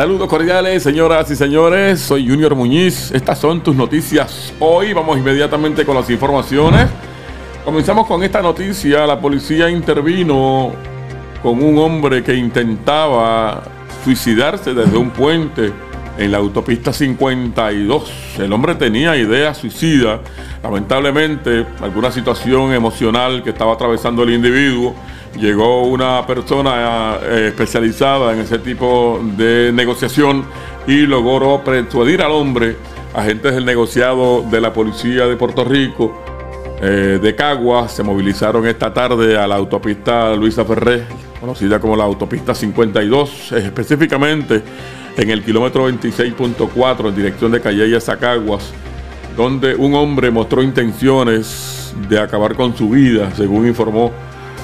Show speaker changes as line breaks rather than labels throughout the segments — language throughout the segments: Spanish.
Saludos cordiales, señoras y señores. Soy Junior Muñiz. Estas son tus noticias. Hoy vamos inmediatamente con las informaciones. Comenzamos con esta noticia. La policía intervino con un hombre que intentaba suicidarse desde un puente en la autopista 52. El hombre tenía idea suicida. Lamentablemente, alguna situación emocional que estaba atravesando el individuo llegó una persona eh, especializada en ese tipo de negociación y logró persuadir al hombre, agentes del negociado de la policía de Puerto Rico, eh, de Caguas, se movilizaron esta tarde a la autopista Luisa Ferré, conocida como la autopista 52, específicamente en el kilómetro 26.4 en dirección de Calleyas a Caguas, donde un hombre mostró intenciones de acabar con su vida, según informó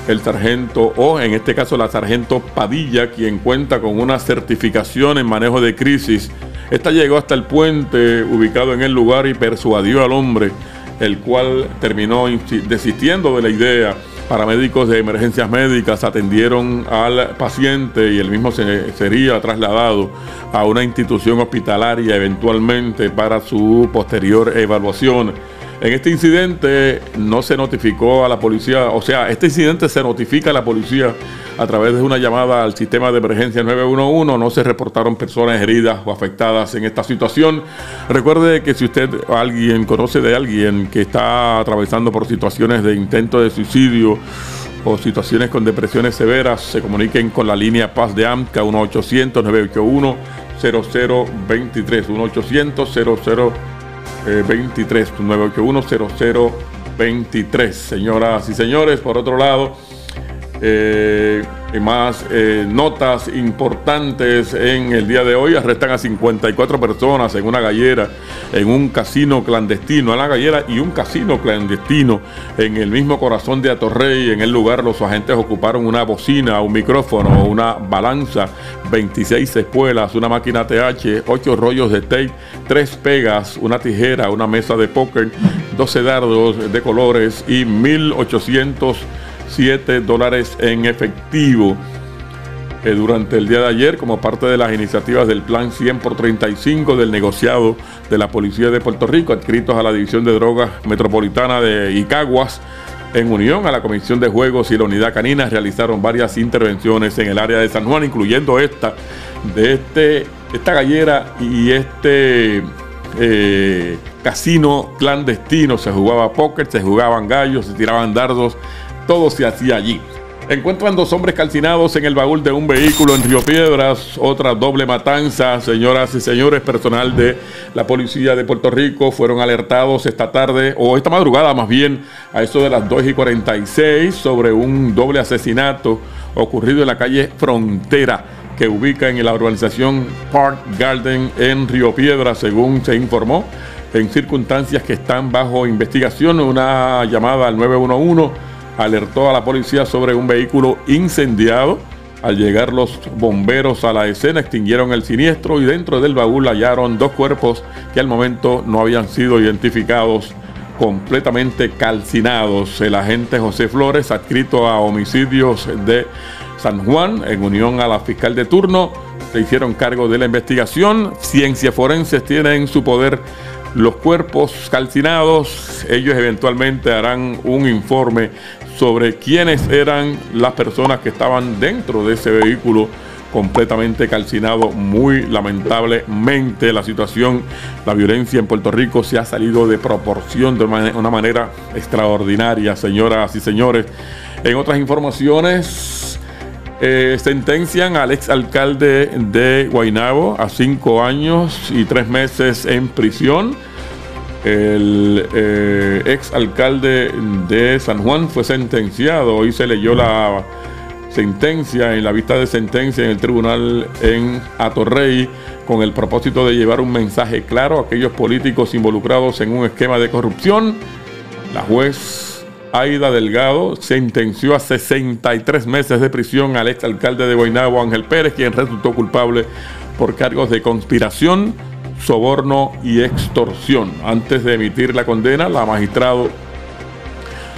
el sargento, o en este caso la sargento Padilla, quien cuenta con una certificación en manejo de crisis. Esta llegó hasta el puente ubicado en el lugar y persuadió al hombre, el cual terminó desistiendo de la idea. Paramédicos de emergencias médicas atendieron al paciente y el mismo sería trasladado a una institución hospitalaria eventualmente para su posterior evaluación. En este incidente no se notificó a la policía, o sea, este incidente se notifica a la policía a través de una llamada al sistema de emergencia 911. No se reportaron personas heridas o afectadas en esta situación. Recuerde que si usted alguien conoce de alguien que está atravesando por situaciones de intento de suicidio o situaciones con depresiones severas, se comuniquen con la línea Paz de AMCA 1-800-981. 0023 1-800-00 23 981 0023 Señoras y señores, por otro lado, eh, más eh, notas importantes en el día de hoy. Arrestan a 54 personas en una gallera, en un casino clandestino, en la gallera y un casino clandestino en el mismo corazón de Atorrey. En el lugar los agentes ocuparon una bocina, un micrófono, una balanza, 26 espuelas, una máquina TH, 8 rollos de tape, 3 pegas, una tijera, una mesa de póker, 12 dardos de colores y 1800 7 dólares en efectivo. Eh, durante el día de ayer, como parte de las iniciativas del Plan 100 por 35 del negociado de la Policía de Puerto Rico, adscritos a la División de Drogas Metropolitana de Icaguas, en unión a la Comisión de Juegos y la Unidad Canina, realizaron varias intervenciones en el área de San Juan, incluyendo esta, de este, esta gallera y este eh, casino clandestino. Se jugaba póker, se jugaban gallos, se tiraban dardos todo se hacía allí. Encuentran dos hombres calcinados en el baúl de un vehículo en Río Piedras, otra doble matanza. Señoras y señores, personal de la Policía de Puerto Rico fueron alertados esta tarde, o esta madrugada más bien, a eso de las 2 y 46, sobre un doble asesinato ocurrido en la calle Frontera, que ubica en la urbanización Park Garden en Río Piedras, según se informó. En circunstancias que están bajo investigación, una llamada al 911 alertó a la policía sobre un vehículo incendiado. Al llegar los bomberos a la escena extinguieron el siniestro y dentro del baúl hallaron dos cuerpos que al momento no habían sido identificados completamente calcinados. El agente José Flores, adscrito a homicidios de San Juan, en unión a la fiscal de turno, se hicieron cargo de la investigación. Ciencias forenses tienen en su poder los cuerpos calcinados. Ellos eventualmente harán un informe sobre quiénes eran las personas que estaban dentro de ese vehículo completamente calcinado. Muy lamentablemente la situación, la violencia en Puerto Rico se ha salido de proporción de una manera extraordinaria, señoras y señores. En otras informaciones, eh, sentencian al exalcalde de Guaynabo a cinco años y tres meses en prisión el eh, ex alcalde de San Juan fue sentenciado. Hoy se leyó la sentencia en la vista de sentencia en el tribunal en Atorrey con el propósito de llevar un mensaje claro a aquellos políticos involucrados en un esquema de corrupción. La juez Aida Delgado sentenció a 63 meses de prisión al ex alcalde de Guaynabo Ángel Pérez, quien resultó culpable por cargos de conspiración soborno y extorsión. Antes de emitir la condena, la magistrado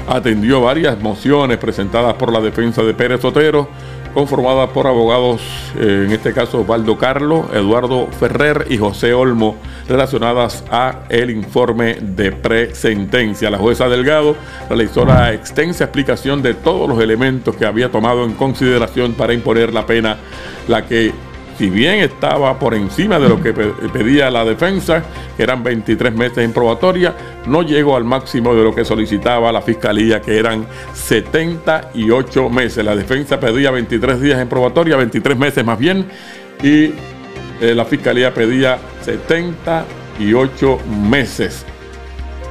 atendió varias mociones presentadas por la defensa de Pérez Otero conformada por abogados, eh, en este caso Osvaldo Carlos, Eduardo Ferrer y José Olmo, relacionadas a el informe de presentencia. La jueza Delgado realizó la extensa explicación de todos los elementos que había tomado en consideración para imponer la pena, la que si bien estaba por encima de lo que pedía la defensa, que eran 23 meses en probatoria, no llegó al máximo de lo que solicitaba la fiscalía, que eran 78 meses. La defensa pedía 23 días en probatoria, 23 meses más bien, y eh, la fiscalía pedía 78 meses.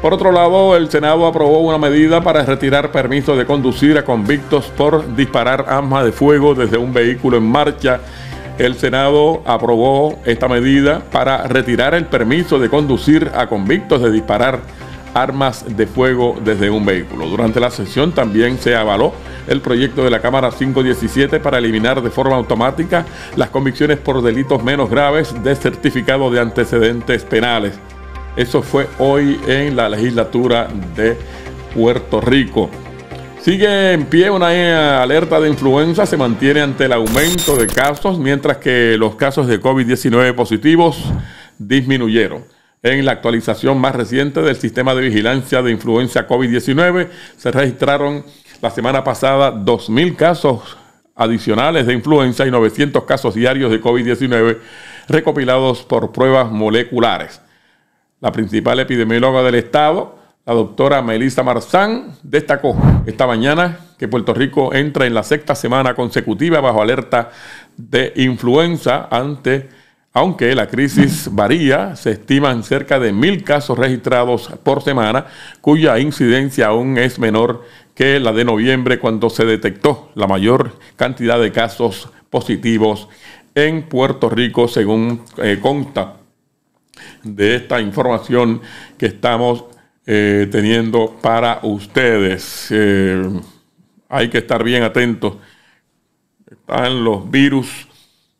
Por otro lado, el Senado aprobó una medida para retirar permisos de conducir a convictos por disparar armas de fuego desde un vehículo en marcha el Senado aprobó esta medida para retirar el permiso de conducir a convictos de disparar armas de fuego desde un vehículo. Durante la sesión también se avaló el proyecto de la Cámara 517 para eliminar de forma automática las convicciones por delitos menos graves de certificado de antecedentes penales. Eso fue hoy en la legislatura de Puerto Rico. Sigue en pie una alerta de influenza, se mantiene ante el aumento de casos, mientras que los casos de COVID-19 positivos disminuyeron. En la actualización más reciente del sistema de vigilancia de influenza COVID-19 se registraron la semana pasada 2.000 casos adicionales de influenza y 900 casos diarios de COVID-19 recopilados por pruebas moleculares. La principal epidemióloga del estado, la doctora Melissa Marzán destacó esta mañana que Puerto Rico entra en la sexta semana consecutiva bajo alerta de influenza ante, aunque la crisis varía, se estiman cerca de mil casos registrados por semana, cuya incidencia aún es menor que la de noviembre cuando se detectó la mayor cantidad de casos positivos en Puerto Rico, según eh, consta de esta información que estamos eh, teniendo para ustedes. Eh, hay que estar bien atentos. Están los virus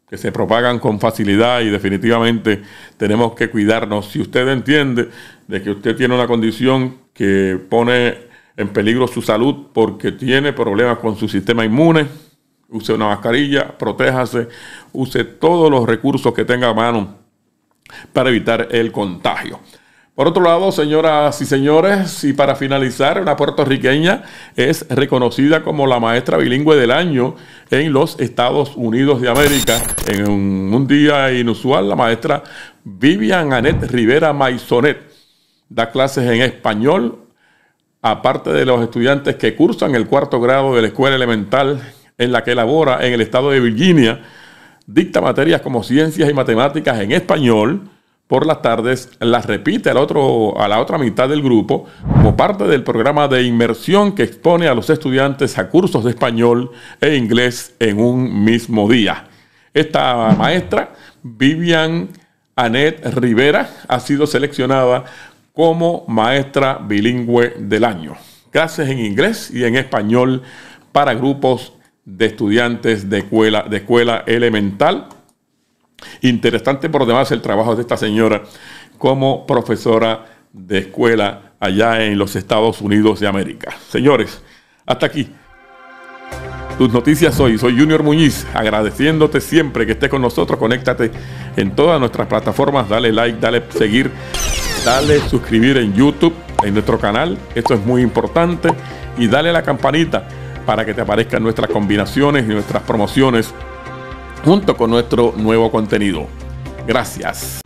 que se propagan con facilidad y definitivamente tenemos que cuidarnos. Si usted entiende de que usted tiene una condición que pone en peligro su salud porque tiene problemas con su sistema inmune, use una mascarilla, protéjase, use todos los recursos que tenga a mano para evitar el contagio. Por otro lado, señoras y señores, y para finalizar, una puertorriqueña es reconocida como la maestra bilingüe del año en los Estados Unidos de América. En un, día inusual, la maestra Vivian Anet Rivera Maisonet da clases en español, aparte de los estudiantes que cursan el cuarto grado de la escuela elemental en la que labora en el estado de Virginia, dicta materias como ciencias y matemáticas en español, por las tardes las repite otro, a la otra mitad del grupo como parte del programa de inmersión que expone a los estudiantes a cursos de español e inglés en un mismo día. Esta maestra, Vivian Anet Rivera, ha sido seleccionada como maestra bilingüe del año. Clases en inglés y en español para grupos de estudiantes de escuela, de escuela elemental Interesante por demás el trabajo de esta señora como profesora de escuela allá en los Estados Unidos de América. Señores, hasta aquí. Tus noticias hoy. Soy Junior Muñiz, agradeciéndote siempre que estés con nosotros. Conéctate en todas nuestras plataformas. Dale like, dale seguir, dale suscribir en YouTube, en nuestro canal. Esto es muy importante. Y dale la campanita para que te aparezcan nuestras combinaciones y nuestras promociones junto con nuestro nuevo contenido. Gracias.